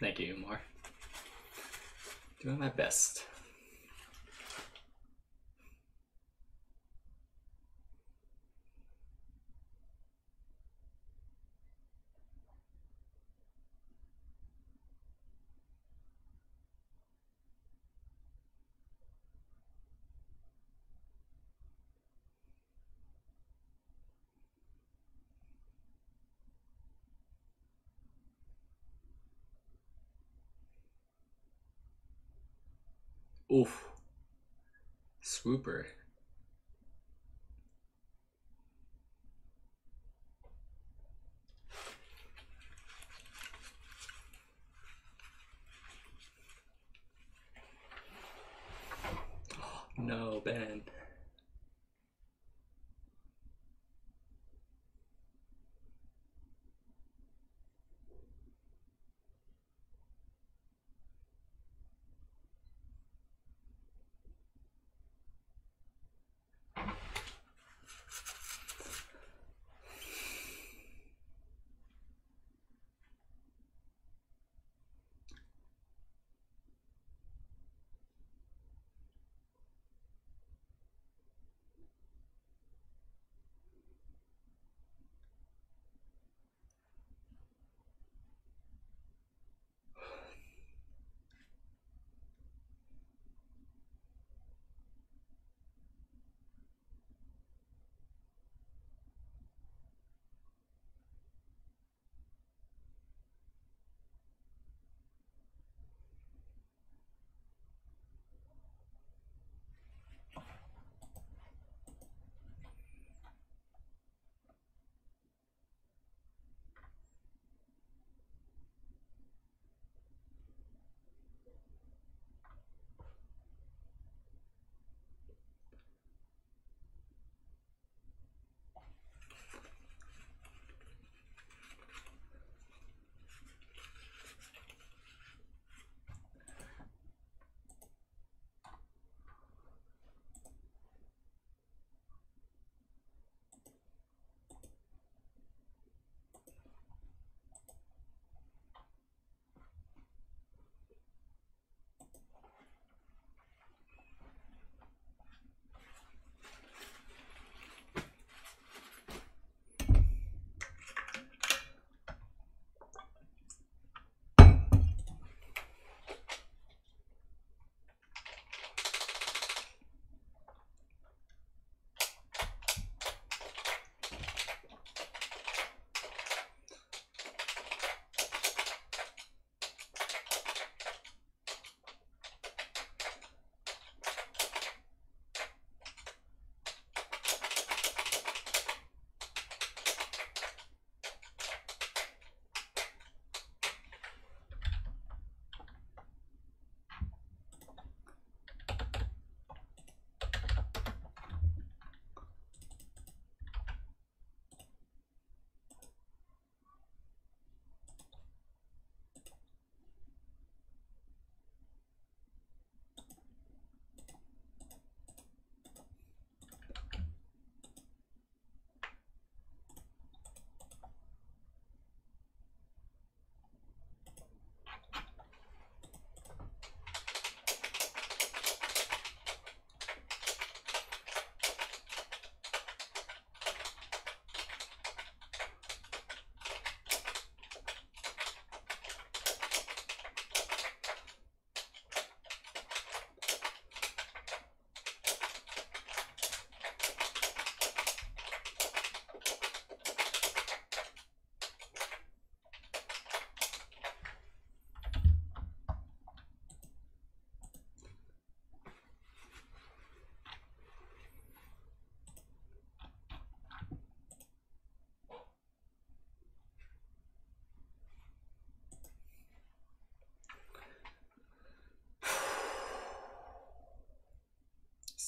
Thank you, Umar. Doing my best. Oof. Swooper. No, Ben.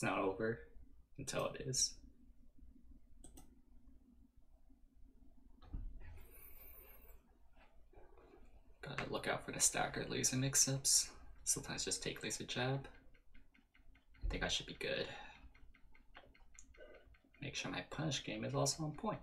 It's not over until it is. Gotta look out for the staggered laser mix-ups. Sometimes just take laser jab. I think I should be good. Make sure my punish game is also on point.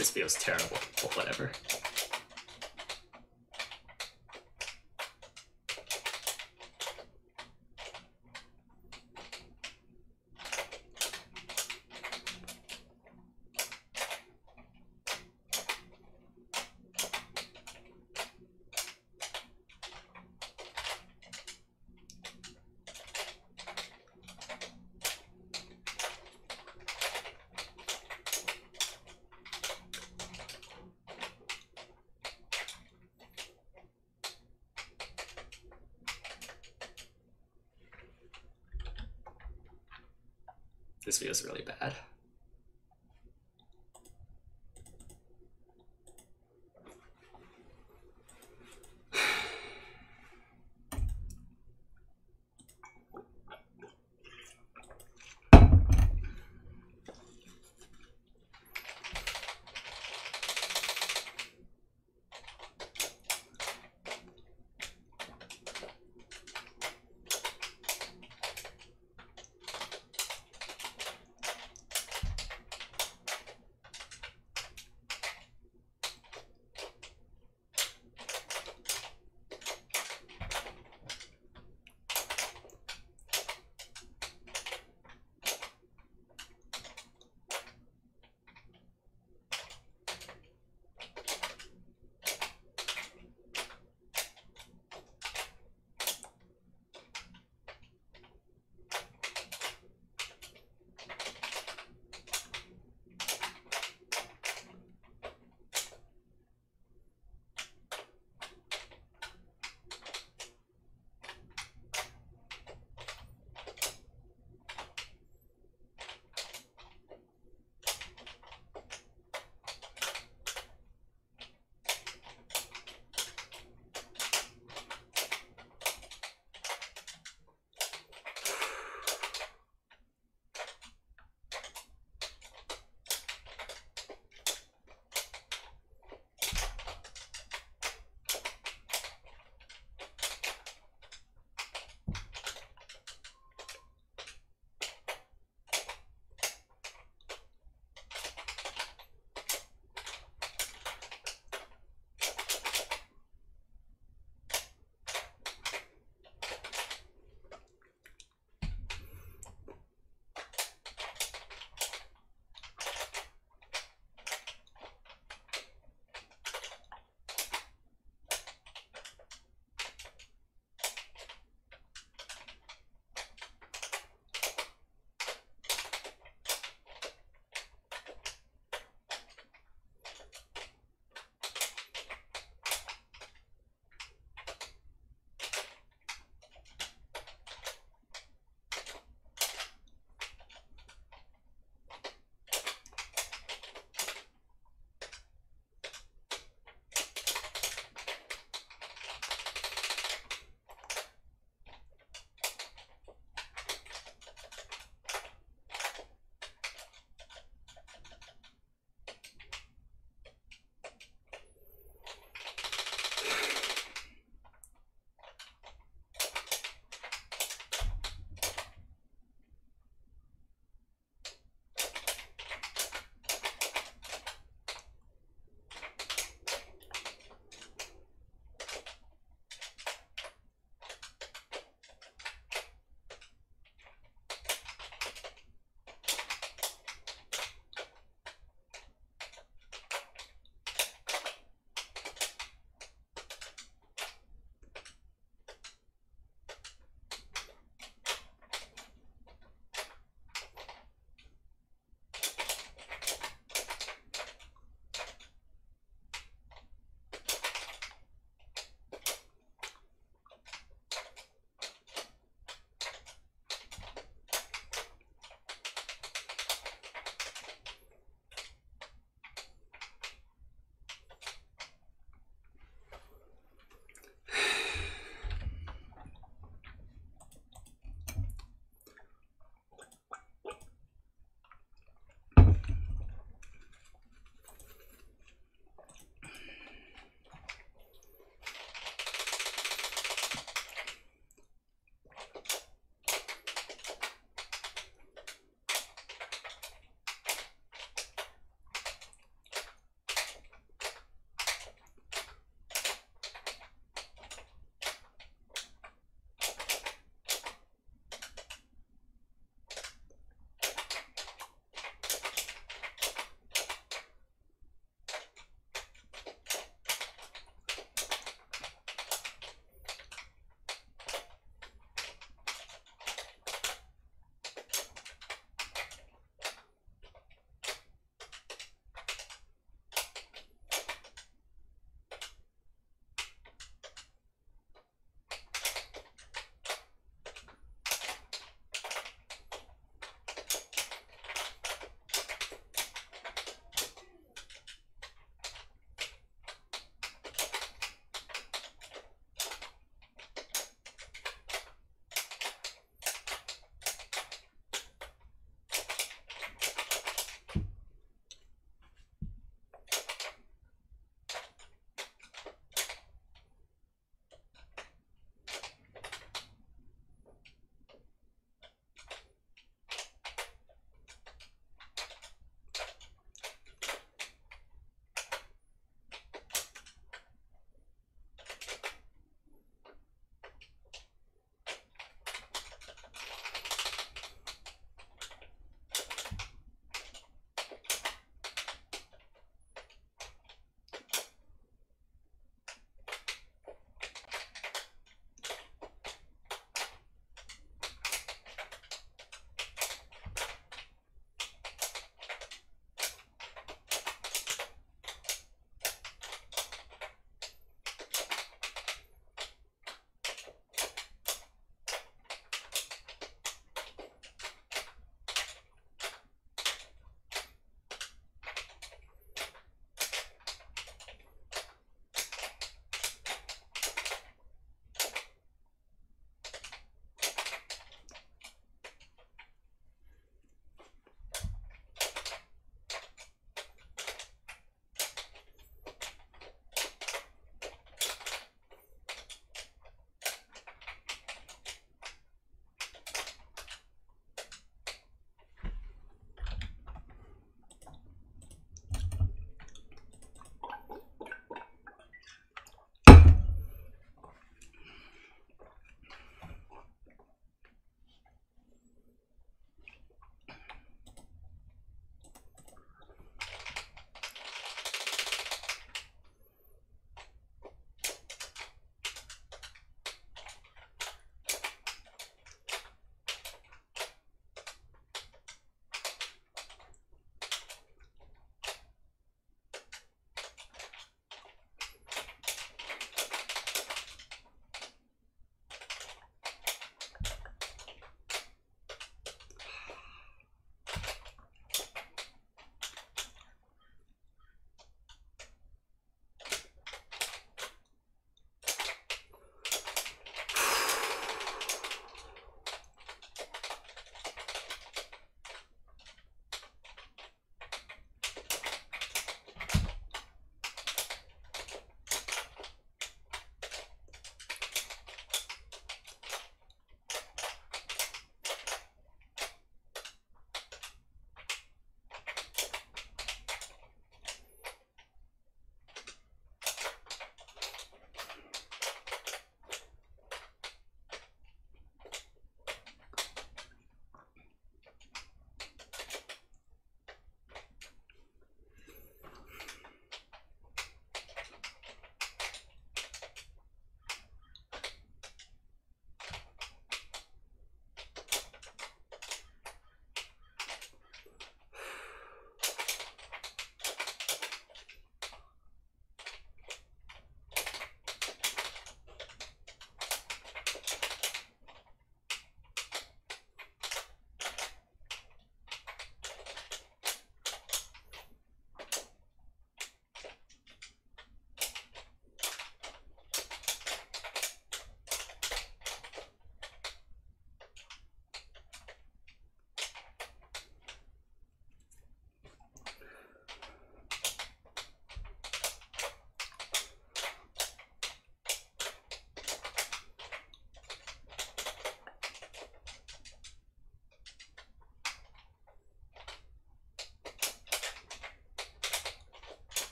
This feels terrible, but whatever. This feels really bad.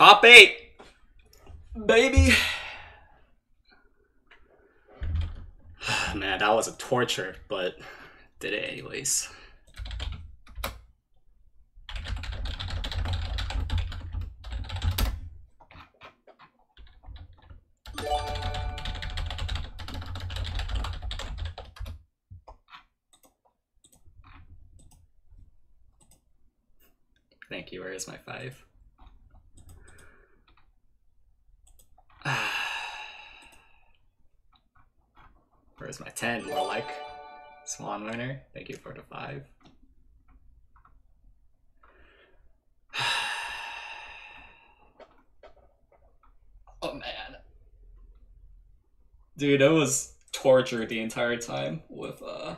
Top eight! Baby! Man, that was a torture, but did it anyways. Thank you. Where is my five? Where's my 10? More like Thank you for the five. oh man. Dude, it was torture the entire time with uh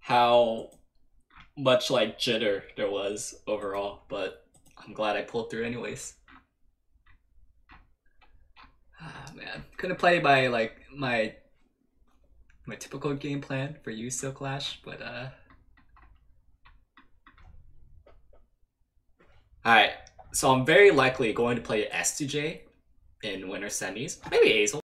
how much like jitter there was overall, but I'm glad I pulled through anyways. Ah man, couldn't play by like my my typical game plan for you Silk Clash, but uh. Alright, so I'm very likely going to play S2J in winners semis. Maybe Azel.